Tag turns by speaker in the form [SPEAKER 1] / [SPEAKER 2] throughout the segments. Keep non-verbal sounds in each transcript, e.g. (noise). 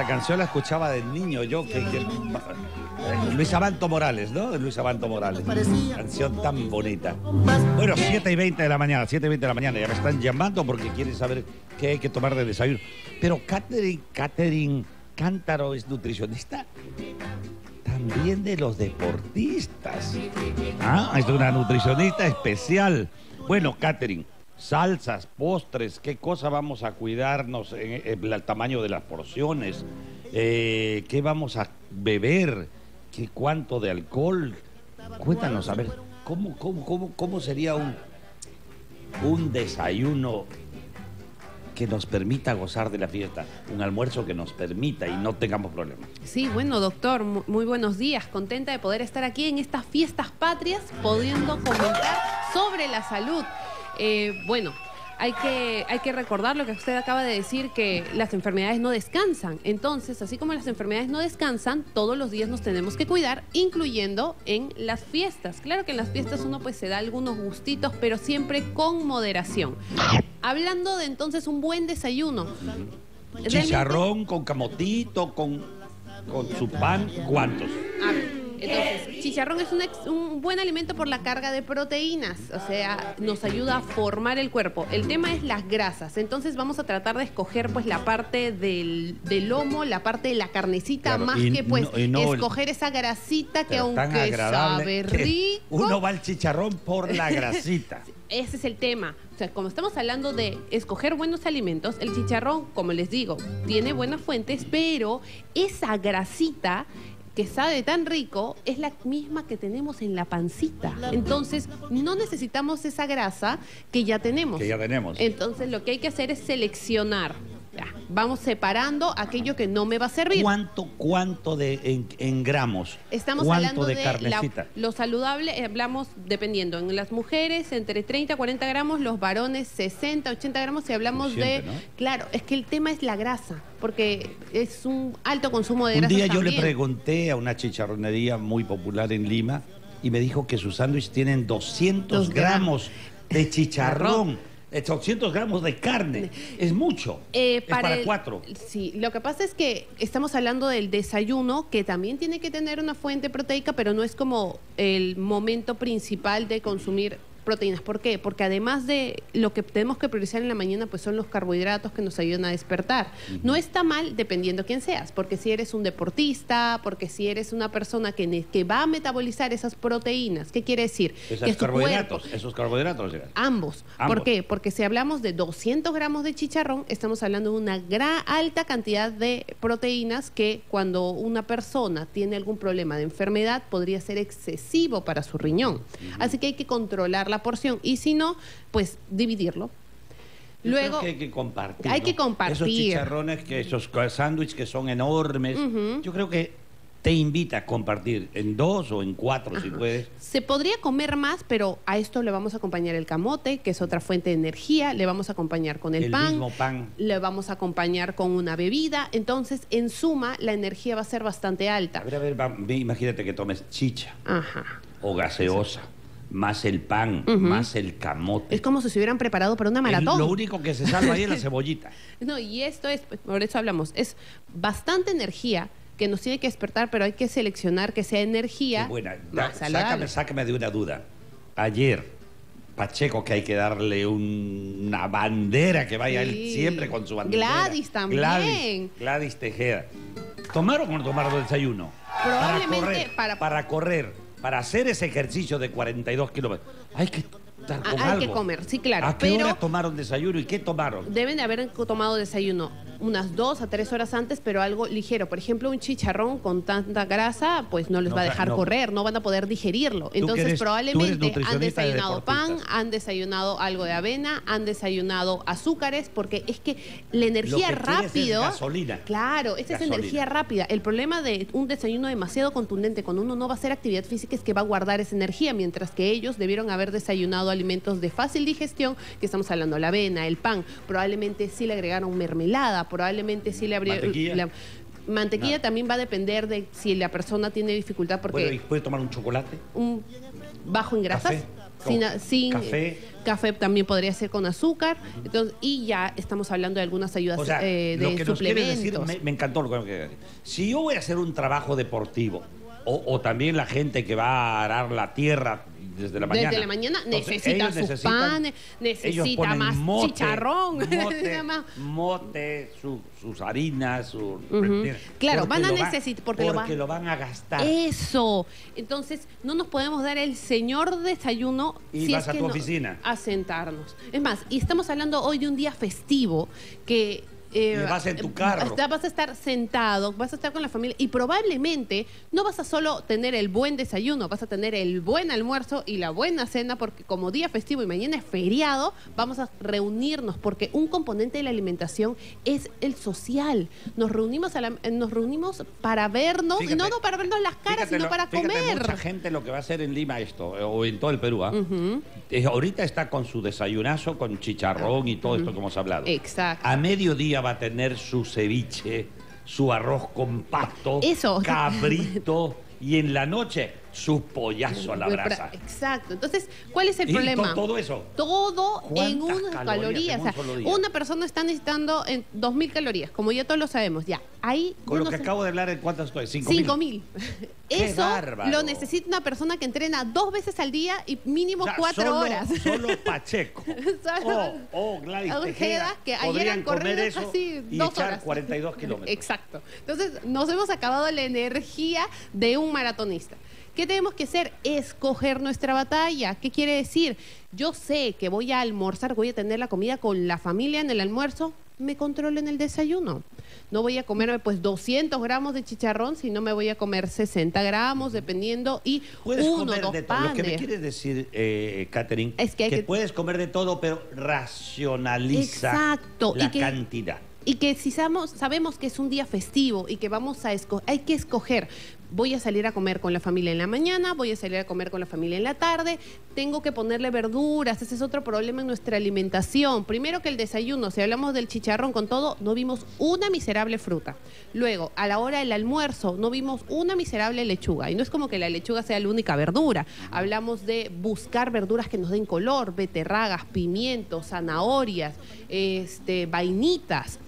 [SPEAKER 1] esta canción la escuchaba de niño yo, que, Luis Abanto Morales, ¿no? Luis Abanto Morales. Canción tan bonita. Bueno, 7 y 20 de la mañana, 7 y 20 de la mañana. Ya me están llamando porque quieren saber qué hay que tomar de desayuno. Pero Catherine, Catherine Cántaro es nutricionista también de los deportistas. Ah, es una nutricionista especial. Bueno, Catherine, salsas, postres, ¿qué cosa vamos a cuidarnos en, el tamaño de las porciones? Eh, ¿Qué vamos a beber? ¿Qué cuánto de alcohol? Cuéntanos, a ver, ¿cómo, cómo, cómo, cómo sería un, un desayuno que nos permita gozar de la fiesta? Un almuerzo que nos permita y no tengamos problemas.
[SPEAKER 2] Sí, bueno, doctor, mu- muy buenos días. Contenta de poder estar aquí en estas fiestas patrias, pudiendo comentar sobre la salud. Eh, bueno, hay que, hay que recordar lo que usted acaba de decir, que las enfermedades no descansan. Entonces, así como las enfermedades no descansan, todos los días nos tenemos que cuidar, incluyendo en las fiestas. Claro que en las fiestas uno pues se da algunos gustitos, pero siempre con moderación. Hablando de entonces un buen desayuno.
[SPEAKER 1] Chicharrón con camotito, con, con su pan, ¿cuántos?
[SPEAKER 2] A ver, entonces, chicharrón es un, ex- un buen alimento por la carga de proteínas, o sea, nos ayuda a formar el cuerpo. El tema es las grasas, entonces vamos a tratar de escoger pues la parte del, del lomo, la parte de la carnecita,
[SPEAKER 1] Claro,
[SPEAKER 2] más que pues
[SPEAKER 1] no- y no-
[SPEAKER 2] escoger esa grasita que aunque sabe
[SPEAKER 1] que
[SPEAKER 2] rico,
[SPEAKER 1] Uno va al chicharrón por la (laughs) grasita.
[SPEAKER 2] ese es el tema. O sea, como estamos hablando de escoger buenos alimentos, el chicharrón, como les digo, tiene buenas fuentes, pero esa grasita que sabe tan rico es la misma que tenemos en la pancita. Entonces, no necesitamos esa grasa que ya tenemos.
[SPEAKER 1] Que ya tenemos.
[SPEAKER 2] Entonces, lo que hay que hacer es seleccionar. Vamos separando aquello que no me va a servir.
[SPEAKER 1] ¿Cuánto, cuánto de en, en gramos?
[SPEAKER 2] Estamos
[SPEAKER 1] ¿Cuánto
[SPEAKER 2] hablando
[SPEAKER 1] de,
[SPEAKER 2] de, la-
[SPEAKER 1] carnecita?
[SPEAKER 2] lo saludable, eh, hablamos dependiendo. En las mujeres entre 30 a 40 gramos, los varones 60, 80 gramos. Si hablamos
[SPEAKER 1] siempre,
[SPEAKER 2] de.
[SPEAKER 1] ¿no?
[SPEAKER 2] Claro, es que el tema es la grasa, porque es un alto consumo de
[SPEAKER 1] Un
[SPEAKER 2] grasa.
[SPEAKER 1] día yo le pregunté a una chicharronería muy popular en Lima y me dijo que sus sándwiches tienen 200
[SPEAKER 2] Dos
[SPEAKER 1] gramos de chicharrón.
[SPEAKER 2] Chicharrón.
[SPEAKER 1] Eh, 200 gramos de carne. Es mucho.
[SPEAKER 2] Eh,
[SPEAKER 1] es para
[SPEAKER 2] el-
[SPEAKER 1] cuatro.
[SPEAKER 2] Sí, lo que pasa es que estamos hablando del desayuno, que también tiene que tener una fuente proteica, pero no es como el momento principal de consumir proteínas. ¿Por qué? Porque además de lo que tenemos que priorizar en la mañana, pues son los carbohidratos que nos ayudan a despertar. No está mal dependiendo quién seas, porque si eres un deportista, porque si eres una persona que, que va a metabolizar esas proteínas, ¿qué quiere decir?
[SPEAKER 1] Esos carbohidratos.
[SPEAKER 2] cuerpo-
[SPEAKER 1] Esos carbohidratos.
[SPEAKER 2] Ambos.
[SPEAKER 1] Ambos.
[SPEAKER 2] ¿Por qué? Porque si hablamos de 200 gramos de chicharrón, estamos hablando de una gran alta cantidad de proteínas que cuando una persona tiene algún problema de enfermedad podría ser excesivo para su riñón. Así que hay que controlar la porción y si no, pues dividirlo.
[SPEAKER 1] Yo
[SPEAKER 2] Luego,
[SPEAKER 1] creo que hay que compartir.
[SPEAKER 2] hay
[SPEAKER 1] ¿no?
[SPEAKER 2] que compartir.
[SPEAKER 1] Esos chicharrones, que esos sándwiches que son enormes. Yo creo que te invita a compartir en dos o en cuatro, si puedes.
[SPEAKER 2] Se podría comer más, pero a esto le vamos a acompañar el camote, que es otra fuente de energía, le vamos a acompañar con el,
[SPEAKER 1] El
[SPEAKER 2] pan,
[SPEAKER 1] mismo pan.
[SPEAKER 2] le vamos a acompañar con una bebida, entonces en suma la energía va a ser bastante alta.
[SPEAKER 1] A ver, a ver, va- imagínate que tomes chicha
[SPEAKER 2] Ajá.
[SPEAKER 1] o gaseosa, más el pan, más el camote.
[SPEAKER 2] Es como si se hubieran preparado para una
[SPEAKER 1] El-
[SPEAKER 2] maratón.
[SPEAKER 1] lo único que se salva ahí es la (laughs) cebollita.
[SPEAKER 2] No, y esto es, por eso hablamos, es bastante energía que nos tiene que despertar, pero hay que seleccionar que sea energía saludable.
[SPEAKER 1] sácame, sácame de una duda. Ayer, Pacheco, que hay que darle un- una bandera que vaya él
[SPEAKER 2] Sí.
[SPEAKER 1] siempre con su bandera.
[SPEAKER 2] Gladys también.
[SPEAKER 1] Gladys, Gladys Tejeda. ¿Tomaron o no tomaron desayuno?
[SPEAKER 2] Probablemente
[SPEAKER 1] para correr,
[SPEAKER 2] para-
[SPEAKER 1] para correr, para hacer ese ejercicio de 42 kilómetros. Hay que estar
[SPEAKER 2] Ah,
[SPEAKER 1] con
[SPEAKER 2] hay
[SPEAKER 1] algo.
[SPEAKER 2] que comer, sí, claro,
[SPEAKER 1] ¿A qué
[SPEAKER 2] pero-
[SPEAKER 1] hora tomaron desayuno y qué tomaron?
[SPEAKER 2] Deben de haber tomado desayuno unas dos a tres horas antes, pero algo ligero. Por ejemplo, un chicharrón con tanta grasa, pues no les
[SPEAKER 1] No,
[SPEAKER 2] va a dejar
[SPEAKER 1] no.
[SPEAKER 2] correr, no van a poder digerirlo. Entonces,
[SPEAKER 1] eres-
[SPEAKER 2] probablemente han
[SPEAKER 1] de
[SPEAKER 2] desayunado pan, han desayunado algo de avena, han desayunado azúcares, porque es que la energía
[SPEAKER 1] quieres es
[SPEAKER 2] rápido.
[SPEAKER 1] gasolina.
[SPEAKER 2] Claro, esa es energía rápida. El problema de un desayuno demasiado contundente cuando uno no va a hacer actividad física es que va a guardar esa energía, mientras que ellos debieron haber desayunado alimentos de fácil digestión, que estamos hablando la avena, el pan, probablemente sí le agregaron mermelada, probablemente sí le abrieron
[SPEAKER 1] ¿Mantequilla?
[SPEAKER 2] mantequilla también va a depender de si la persona tiene dificultad porque
[SPEAKER 1] Bueno, ¿y puede tomar un chocolate?
[SPEAKER 2] un bajo en grasas.
[SPEAKER 1] ¿Café?
[SPEAKER 2] sin,
[SPEAKER 1] café.
[SPEAKER 2] café también podría ser con azúcar. Entonces, y ya estamos hablando de algunas ayudas
[SPEAKER 1] O sea,
[SPEAKER 2] eh,
[SPEAKER 1] lo
[SPEAKER 2] de
[SPEAKER 1] que nos quiere decir,
[SPEAKER 2] suplementos.
[SPEAKER 1] me, me encantó lo que Si yo voy a hacer un trabajo deportivo, o, o también la gente que va a arar la tierra desde la
[SPEAKER 2] Desde
[SPEAKER 1] mañana.
[SPEAKER 2] la mañana necesita sus panes, necesita más
[SPEAKER 1] mote,
[SPEAKER 2] chicharrón, (laughs)
[SPEAKER 1] Mote, mote, su- sus harinas, su.
[SPEAKER 2] Claro, van a necesitar- porque lo
[SPEAKER 1] van a gastar.
[SPEAKER 2] Eso. Entonces, no nos podemos dar el señor desayuno
[SPEAKER 1] Y
[SPEAKER 2] si
[SPEAKER 1] vas
[SPEAKER 2] es
[SPEAKER 1] a
[SPEAKER 2] que
[SPEAKER 1] tu
[SPEAKER 2] no-
[SPEAKER 1] oficina.
[SPEAKER 2] a sentarnos. Es más, y estamos hablando hoy de un día festivo que eh,
[SPEAKER 1] vas en tu carro.
[SPEAKER 2] Vas a estar sentado, vas a estar con la familia y probablemente no vas a solo tener el buen desayuno, vas a tener el buen almuerzo y la buena cena porque como día festivo y mañana es feriado, vamos a reunirnos porque un componente de la alimentación es el social. Nos reunimos, a la- nos reunimos para vernos, y no, no para vernos las caras,
[SPEAKER 1] Fíjate
[SPEAKER 2] sino para
[SPEAKER 1] fíjate
[SPEAKER 2] comer.
[SPEAKER 1] mucha gente lo que va a hacer en Lima esto, eh, o en todo el Perú. Eh, ahorita está con su desayunazo, con chicharrón y todo esto que hemos hablado.
[SPEAKER 2] Exacto.
[SPEAKER 1] A mediodía va a tener su ceviche, su arroz con
[SPEAKER 2] Eso.
[SPEAKER 1] cabrito, y en la noche su pollazo a la brasa.
[SPEAKER 2] Exacto. Entonces, ¿cuál es el
[SPEAKER 1] Y
[SPEAKER 2] problema?
[SPEAKER 1] to- todo eso.
[SPEAKER 2] Todo en
[SPEAKER 1] ¿Cuántas
[SPEAKER 2] una
[SPEAKER 1] calorías
[SPEAKER 2] O sea, una persona está necesitando en 2.000 calorías, como ya todos lo sabemos. Ya, ahí...
[SPEAKER 1] Con lo que acabo de hablar, ¿en cuántas estoy? ¿Cinco,
[SPEAKER 2] Cinco
[SPEAKER 1] mil?
[SPEAKER 2] mil.
[SPEAKER 1] ¡Qué
[SPEAKER 2] Eso
[SPEAKER 1] bárbaro!
[SPEAKER 2] lo necesita una persona que entrena dos veces al día y mínimo
[SPEAKER 1] O sea,
[SPEAKER 2] cuatro
[SPEAKER 1] solo-
[SPEAKER 2] horas.
[SPEAKER 1] Solo (laughs) Pacheco.
[SPEAKER 2] Solo-
[SPEAKER 1] o, o Gladys
[SPEAKER 2] Ojeda,
[SPEAKER 1] Tejeda
[SPEAKER 2] que ayer han corrido casi
[SPEAKER 1] y
[SPEAKER 2] dos
[SPEAKER 1] echar
[SPEAKER 2] horas.
[SPEAKER 1] 42 (laughs) kilómetros.
[SPEAKER 2] Exacto. Entonces, nos hemos acabado la energía de un maratonista. ¿Qué tenemos que hacer? Escoger nuestra batalla. ¿Qué quiere decir? Yo sé que voy a almorzar, voy a tener la comida con la familia en el almuerzo, me controlo en el desayuno. No voy a comerme pues 200 gramos de chicharrón, sino me voy a comer 60 gramos, dependiendo, y
[SPEAKER 1] Puedes
[SPEAKER 2] uno,
[SPEAKER 1] comer
[SPEAKER 2] dos
[SPEAKER 1] de todo. Lo que me
[SPEAKER 2] panes.
[SPEAKER 1] quiere decir, eh, Catherine,
[SPEAKER 2] Es que
[SPEAKER 1] puedes comer de todo, pero racionaliza
[SPEAKER 2] Exacto, y
[SPEAKER 1] la
[SPEAKER 2] que-
[SPEAKER 1] cantidad.
[SPEAKER 2] Y que si sabemos, sabemos que es un día festivo y que vamos a escoger, hay que escoger. Voy a salir a comer con la familia en la mañana, voy a salir a comer con la familia en la tarde, tengo que ponerle verduras, ese es otro problema en nuestra alimentación. Primero que el desayuno, si hablamos del chicharrón con todo, no vimos una miserable fruta. Luego, a la hora del almuerzo, no vimos una miserable lechuga. Y no es como que la lechuga sea la única verdura. Hablamos de buscar verduras que nos den color, beterragas, pimientos, zanahorias, este, vainitas.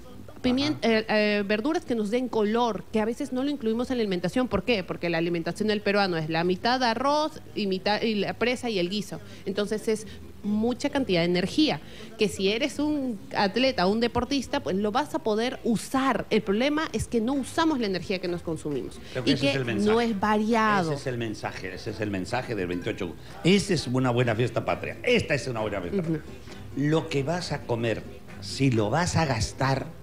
[SPEAKER 2] Eh, eh, verduras que nos den color, que a veces no lo incluimos en la alimentación. ¿Por qué? Porque la alimentación del peruano es la mitad arroz y mitad y la presa y el guiso. Entonces es mucha cantidad de energía, que si eres un atleta o un deportista, pues lo vas a poder usar. El problema es que no usamos la energía que nos consumimos
[SPEAKER 1] Creo que
[SPEAKER 2] y
[SPEAKER 1] ese
[SPEAKER 2] que
[SPEAKER 1] es el mensaje.
[SPEAKER 2] no es variado.
[SPEAKER 1] Ese es el mensaje, ese es el mensaje del 28. Esa es una buena fiesta patria. Esta es una buena fiesta patria. Lo que vas a comer, si lo vas a gastar,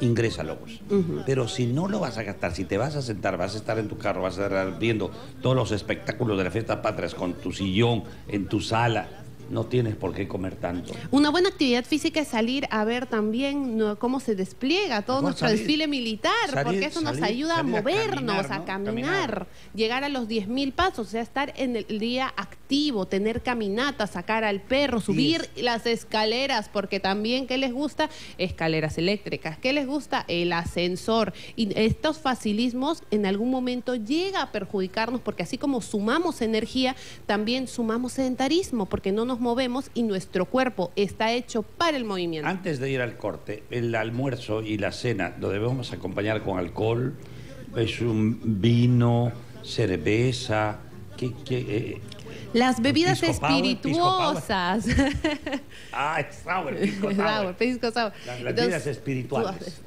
[SPEAKER 1] ingrésalo pues. Pero si no lo vas a gastar, si te vas a sentar, vas a estar en tu carro, vas a estar viendo todos los espectáculos de la fiesta patria con tu sillón, en tu sala, no tienes por qué comer tanto.
[SPEAKER 2] Una buena actividad física es salir a ver también ¿no? cómo se despliega todo nuestro
[SPEAKER 1] salir.
[SPEAKER 2] desfile militar,
[SPEAKER 1] Salir,
[SPEAKER 2] porque eso nos ayuda a movernos, a caminar,
[SPEAKER 1] Caminar.
[SPEAKER 2] llegar a los 10.000 pasos, o sea, estar en el día activo, tener caminatas, sacar al perro, subir las escaleras, porque también, ¿qué les gusta? Escaleras eléctricas. ¿Qué les gusta? El ascensor. Y estos facilismos en algún momento llega a perjudicarnos, porque así como sumamos energía, también sumamos sedentarismo, porque no nos movemos y nuestro cuerpo está hecho para el movimiento.
[SPEAKER 1] Antes de ir al corte, el almuerzo y la cena lo debemos acompañar con alcohol, es un vino, cerveza, ¿qué, qué, eh?
[SPEAKER 2] Las bebidas
[SPEAKER 1] Pisco power,
[SPEAKER 2] espirituosas. (laughs)
[SPEAKER 1] Ah, es sour, pisco sour.
[SPEAKER 2] Pisco sour.
[SPEAKER 1] Las- las
[SPEAKER 2] Entonces,
[SPEAKER 1] bebidas espirituales.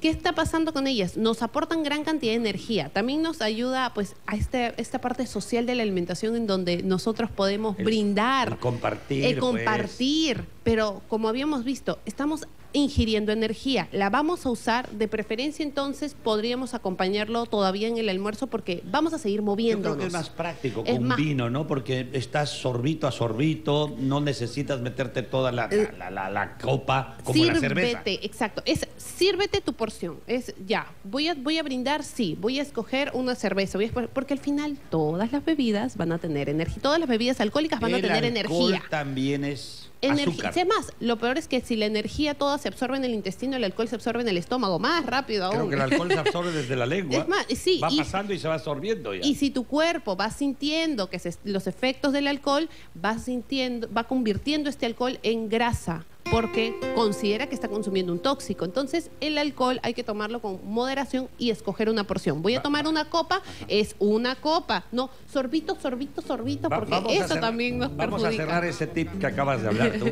[SPEAKER 2] ¿Qué está pasando con ellas? Nos aportan gran cantidad de energía. También nos ayuda pues a este, esta parte social de la alimentación en donde nosotros podemos
[SPEAKER 1] El-
[SPEAKER 2] brindar.
[SPEAKER 1] el compartir,
[SPEAKER 2] el
[SPEAKER 1] pues.
[SPEAKER 2] compartir. Pero como habíamos visto, estamos ingiriendo energía. La vamos a usar. De preferencia entonces podríamos acompañarlo todavía en el almuerzo porque vamos a seguir
[SPEAKER 1] Yo
[SPEAKER 2] moviéndonos.
[SPEAKER 1] creo que es más práctico
[SPEAKER 2] Es
[SPEAKER 1] con
[SPEAKER 2] más-
[SPEAKER 1] vino, ¿no? Porque estás sorbito a sorbito, no necesitas meterte toda la, la, la- la- la copa como la cerveza.
[SPEAKER 2] Sírvete, exacto. Es sírvete tu porción. Es ya, voy a, voy a brindar, sí, voy a escoger una cerveza, voy a escoger- porque al final todas las bebidas van a tener energía, todas las bebidas alcohólicas van a tener energía.
[SPEAKER 1] también es
[SPEAKER 2] energía. Es más, lo peor es que si la energía toda se absorbe en el intestino, el alcohol se absorbe en el estómago más rápido aún.
[SPEAKER 1] Creo que el alcohol se absorbe (laughs) desde la lengua.
[SPEAKER 2] Es más, sí,
[SPEAKER 1] va
[SPEAKER 2] y-
[SPEAKER 1] pasando y se va absorbiendo ya.
[SPEAKER 2] Y si tu cuerpo va sintiendo que se- los efectos del alcohol, va sintiendo, va convirtiendo este alcohol en grasa, porque considera que está consumiendo un tóxico. Entonces, el alcohol hay que tomarlo con moderación y escoger una porción. Voy a tomar una copa, es una copa, no sorbito, sorbito, sorbito,
[SPEAKER 1] Va-
[SPEAKER 2] porque
[SPEAKER 1] vamos a
[SPEAKER 2] eso también nos
[SPEAKER 1] Vamos a
[SPEAKER 2] perjudica.
[SPEAKER 1] cerrar ese tip que acabas de hablar tú.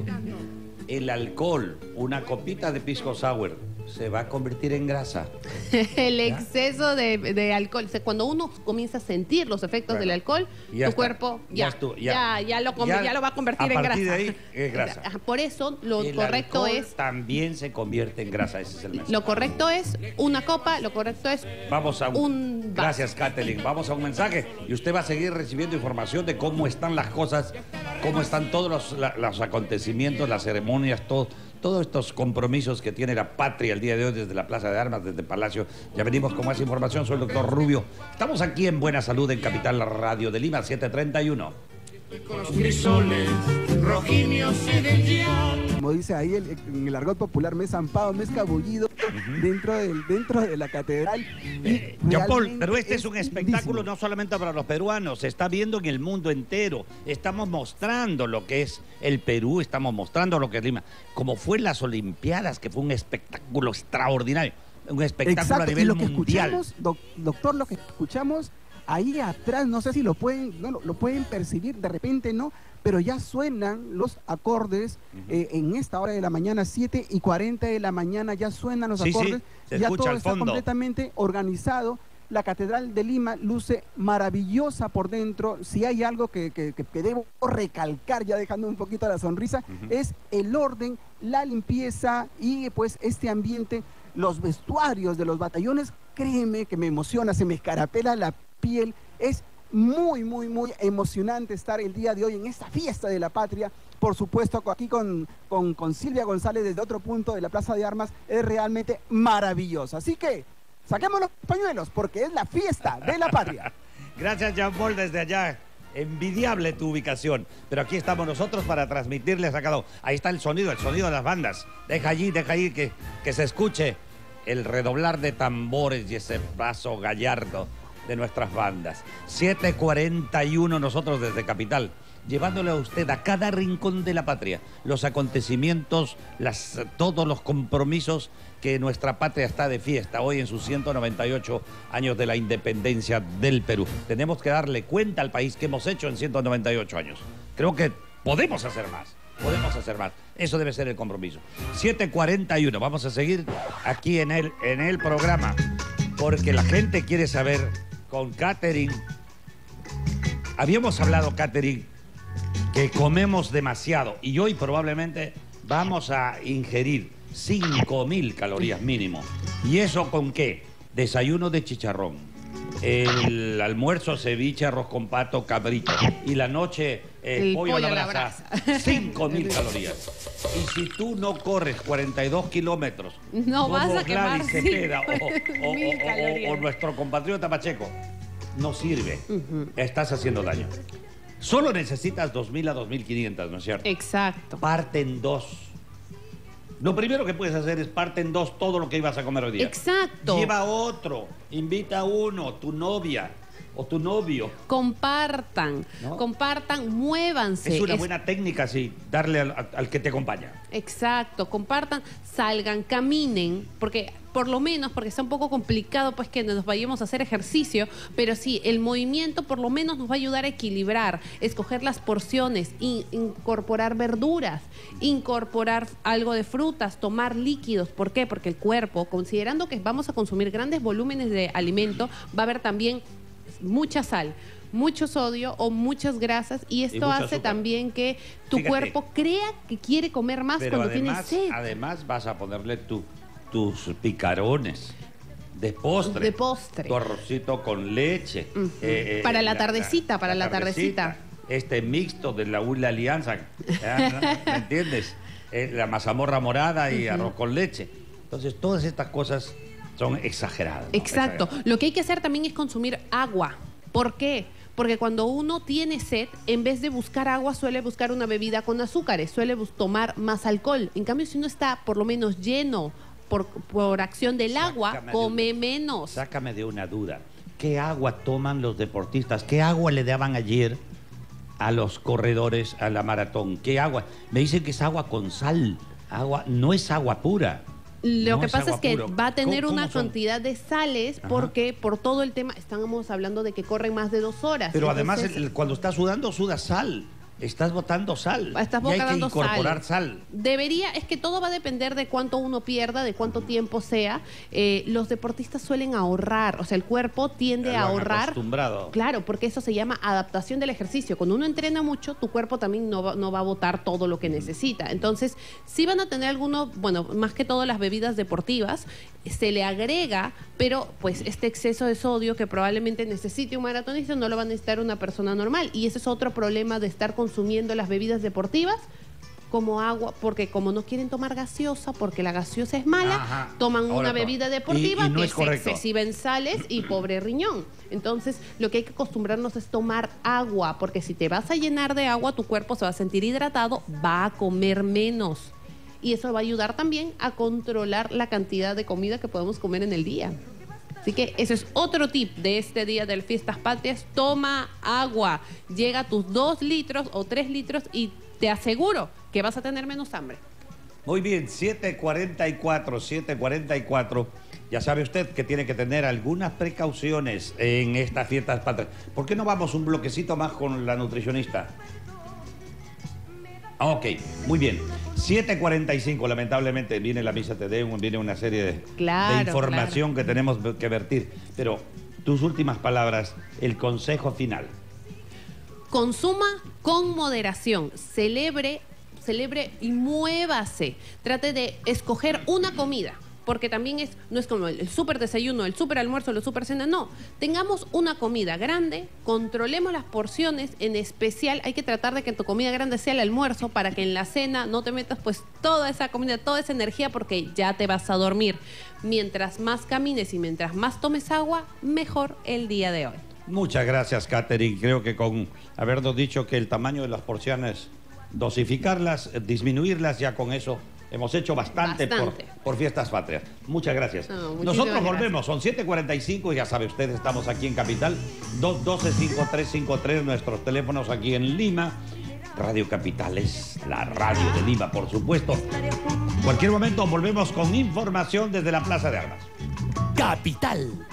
[SPEAKER 1] (laughs) El alcohol, una copita de pisco sour, se va a convertir en grasa. (laughs)
[SPEAKER 2] el exceso de, de alcohol. O sea, cuando uno comienza a sentir los efectos
[SPEAKER 1] Bueno,
[SPEAKER 2] del alcohol, tu
[SPEAKER 1] está.
[SPEAKER 2] cuerpo
[SPEAKER 1] Ya
[SPEAKER 2] ya,
[SPEAKER 1] estuvo,
[SPEAKER 2] ya, lo,
[SPEAKER 1] Ya,
[SPEAKER 2] lo va a convertir
[SPEAKER 1] a
[SPEAKER 2] en grasa.
[SPEAKER 1] de ahí, es (laughs) grasa.
[SPEAKER 2] Por eso lo
[SPEAKER 1] El
[SPEAKER 2] correcto es
[SPEAKER 1] también se convierte en grasa, ese es el mensaje.
[SPEAKER 2] lo correcto es una copa, lo correcto es
[SPEAKER 1] Vamos a un. Gracias, Kathleen. Vamos a un mensaje y usted va a seguir recibiendo información de cómo están las cosas, cómo están todos los, los acontecimientos, las ceremonias, todo, todos estos compromisos que tiene la patria el día de hoy desde la Plaza de Armas, desde Palacio. Ya venimos con más información. Soy el doctor Rubio. Estamos aquí en Buena Salud en Capital Radio de Lima, 731.
[SPEAKER 3] con los rojinios y
[SPEAKER 4] como dice ahí el- en el argot popular, me he zampado, me he escabullido dentro, del, dentro de la catedral. y
[SPEAKER 1] John Paul, pero este es un espectáculo
[SPEAKER 4] lindísimo.
[SPEAKER 1] no solamente para los peruanos, se está viendo en el mundo entero. Estamos mostrando lo que es el Perú, estamos mostrando lo que es Lima. Como fue en las Olimpiadas, que fue un espectáculo extraordinario, un espectáculo
[SPEAKER 4] Exacto,
[SPEAKER 1] a
[SPEAKER 4] y
[SPEAKER 1] nivel
[SPEAKER 4] lo que
[SPEAKER 1] mundial.
[SPEAKER 4] escuchamos, doc- doctor, lo que escuchamos ahí atrás, no sé si lo pueden, no, lo, lo pueden percibir, de repente no, pero ya suenan los acordes eh, en esta hora de la mañana, 7 y 40 de la mañana, ya suenan los
[SPEAKER 1] Sí,
[SPEAKER 4] acordes, ya todo está completamente organizado. La Catedral de Lima luce maravillosa por dentro. Si hay algo que, que- que- que debo recalcar, ya dejando un poquito la sonrisa, es el orden, la limpieza y pues este ambiente, los vestuarios de los batallones, créeme que me emociona, se me escarapela la piel. Es muy, muy, muy emocionante estar el día de hoy en esta fiesta de la patria. Por supuesto, aquí con, con, con Silvia González desde otro punto de la Plaza de Armas es realmente maravilloso. Así que saquemos los pañuelos porque es la fiesta de la patria. (laughs)
[SPEAKER 1] Gracias, Jean Paul, desde allá. Envidiable tu ubicación. Pero aquí estamos nosotros para transmitirles a. Ahí está el sonido, el sonido de las bandas. Deja allí, deja allí que, que se escuche el redoblar de tambores y ese paso gallardo de nuestras bandas. 7.41 nosotros desde Capital, llevándole a usted a cada rincón de la patria los acontecimientos, las, todos los compromisos que nuestra patria está de fiesta hoy en sus 198 años de la independencia del Perú. Tenemos que darle cuenta al país que hemos hecho en 198 años. Creo que podemos hacer más. Podemos hacer más. Eso debe ser el compromiso. 7.41. Vamos a seguir aquí en el, en el programa. Porque la gente quiere saber con Catherine. Habíamos hablado, Catherine, que comemos demasiado. Y hoy probablemente vamos a ingerir 5.000 calorías mínimo. ¿Y eso con qué? Desayuno de chicharrón. El almuerzo, ceviche, arroz con pato, cabrito. Y la noche, eh,
[SPEAKER 2] El
[SPEAKER 1] pollo,
[SPEAKER 2] pollo a la
[SPEAKER 1] brasa.
[SPEAKER 2] brasa. (laughs)
[SPEAKER 1] 5.000 calorías. Y si tú no corres 42 kilómetros,
[SPEAKER 2] No
[SPEAKER 1] como
[SPEAKER 2] vas a quemar
[SPEAKER 1] Cepeda (laughs) o, o-
[SPEAKER 2] 5.000
[SPEAKER 1] o- o- nuestro compatriota Pacheco, no sirve. Estás haciendo daño. Solo necesitas 2.000 a 2.500, ¿no es cierto?
[SPEAKER 2] Exacto.
[SPEAKER 1] Parte en dos. Lo primero que puedes hacer es parte en dos todo lo que ibas a comer hoy día.
[SPEAKER 2] Exacto.
[SPEAKER 1] Lleva otro, invita a uno, tu novia o tu novio.
[SPEAKER 2] Compartan,
[SPEAKER 1] ¿No?
[SPEAKER 2] compartan, muévanse.
[SPEAKER 1] Es una
[SPEAKER 2] Es-
[SPEAKER 1] buena técnica, sí, darle al, al que te acompaña.
[SPEAKER 2] Exacto, compartan, salgan, caminen, porque por lo menos, porque está un poco complicado pues que nos vayamos a hacer ejercicio, pero sí, el movimiento por lo menos nos va a ayudar a equilibrar, escoger las porciones, in- incorporar verduras, incorporar algo de frutas, tomar líquidos. ¿Por qué? Porque el cuerpo, considerando que vamos a consumir grandes volúmenes de alimento, va a haber también mucha sal. Mucho sodio o muchas grasas y esto hace
[SPEAKER 1] azúcar.
[SPEAKER 2] también que tu
[SPEAKER 1] Fíjate.
[SPEAKER 2] cuerpo crea que quiere comer más cuando
[SPEAKER 1] además,
[SPEAKER 2] tiene sed.
[SPEAKER 1] además vas a ponerle tu- tus picarones de postre.
[SPEAKER 2] De postre.
[SPEAKER 1] Tu arrocito con leche.
[SPEAKER 2] Ujú. Para la tardecita, para la tardecita.
[SPEAKER 1] Este mixto de la ULA Alianza. (laughs) ¿Me entiendes? Eh, la mazamorra morada y arroz con leche. Entonces, todas estas cosas son exageradas. ¿no?
[SPEAKER 2] Exacto.
[SPEAKER 1] Exageradas.
[SPEAKER 2] Lo que hay que hacer también es consumir agua. ¿Por qué? Porque cuando uno tiene sed, en vez de buscar agua, suele buscar una bebida con azúcares, suele tomar más alcohol. En cambio, si uno está por lo menos lleno por, por acción del agua, come menos.
[SPEAKER 1] Sácame de una duda. ¿Qué agua toman los deportistas? ¿Qué agua le daban ayer a los corredores a la maratón? ¿Qué agua? Me dicen que es agua con sal. Agua, no es agua pura.
[SPEAKER 2] Lo que pasa es que va a tener una cantidad de sales porque por todo el tema, estamos hablando de que corren más de dos horas.
[SPEAKER 1] Pero además cuando está sudando, suda sal. Estás botando sal.
[SPEAKER 2] Estás
[SPEAKER 1] y hay
[SPEAKER 2] que
[SPEAKER 1] incorporar sal.
[SPEAKER 2] Debería, es que todo va a depender de cuánto uno pierda, de cuánto tiempo sea. Eh, los deportistas suelen ahorrar, o sea, el cuerpo tiende a ahorrar.
[SPEAKER 1] Acostumbrado.
[SPEAKER 2] Claro, porque eso se llama adaptación del ejercicio. Cuando uno entrena mucho, tu cuerpo también no va, no va a botar todo lo que necesita. Entonces, sí van a tener algunos, bueno, más que todo las bebidas deportivas, se le agrega, pero pues este exceso de sodio que probablemente necesite un maratonista no lo va a necesitar una persona normal. Y ese es otro problema de estar consumiendo las bebidas deportivas como agua, porque como no quieren tomar gaseosa, porque la gaseosa es mala, toman una bebida deportiva que es, excesiva en sales y pobre riñón. Entonces, lo que hay que acostumbrarnos es tomar agua, porque si te vas a llenar de agua, tu cuerpo se va a sentir hidratado, va a comer menos y eso va a ayudar también a controlar la cantidad de comida que podemos comer en el día. Así que ese es otro tip de este día del Fiestas Patrias. Toma agua, llega a tus dos litros o tres litros y te aseguro que vas a tener menos hambre.
[SPEAKER 1] Muy bien, 7.44, 7.44. Ya sabe usted que tiene que tener algunas precauciones en estas fiestas patrias. ¿Por qué no vamos un bloquecito más con la nutricionista? Ok, muy bien. 7.45, lamentablemente, viene la misa Tedeum, viene una serie de, información que tenemos que vertir. Pero tus últimas palabras, el consejo final.
[SPEAKER 2] Consuma con moderación, celebre, celebre y muévase. Trate de escoger una comida porque también es, no es como el, súper desayuno, el súper almuerzo, la súper cena, no. Tengamos una comida grande, controlemos las porciones, en especial hay que tratar de que tu comida grande sea el almuerzo para que en la cena no te metas pues toda esa comida, toda esa energía porque ya te vas a dormir. Mientras más camines y mientras más tomes agua, mejor el día de hoy.
[SPEAKER 1] Muchas gracias, Katherine. Creo que con habernos dicho que el tamaño de las porciones, dosificarlas, disminuirlas, ya con eso Hemos hecho bastante, Por, fiestas patrias. Muchas gracias. Nosotros volvemos, son 7.45, ya sabe usted, estamos aquí en Capital. 212-5353, nuestros teléfonos aquí en Lima. Radio Capital es la radio de Lima, por supuesto. Cualquier momento volvemos con información desde la Plaza de Armas.
[SPEAKER 5] Capital.